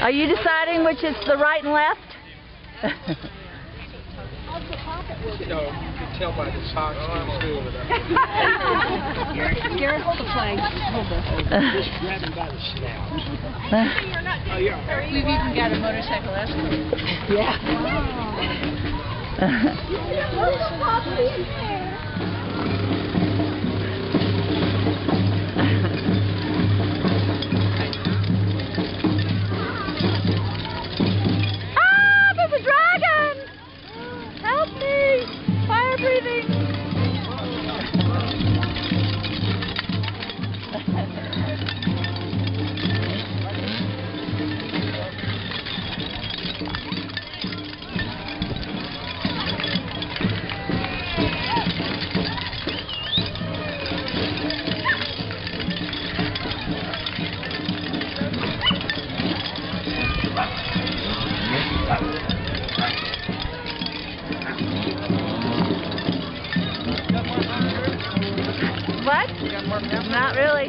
Are you deciding which is the right and left? You know, you can tell by the socks too over there. Garrett, hold the flag. Hold. Just grab him by the snout. Oh, yeah. We've even got a motorcycle escort. ah, What? Not really.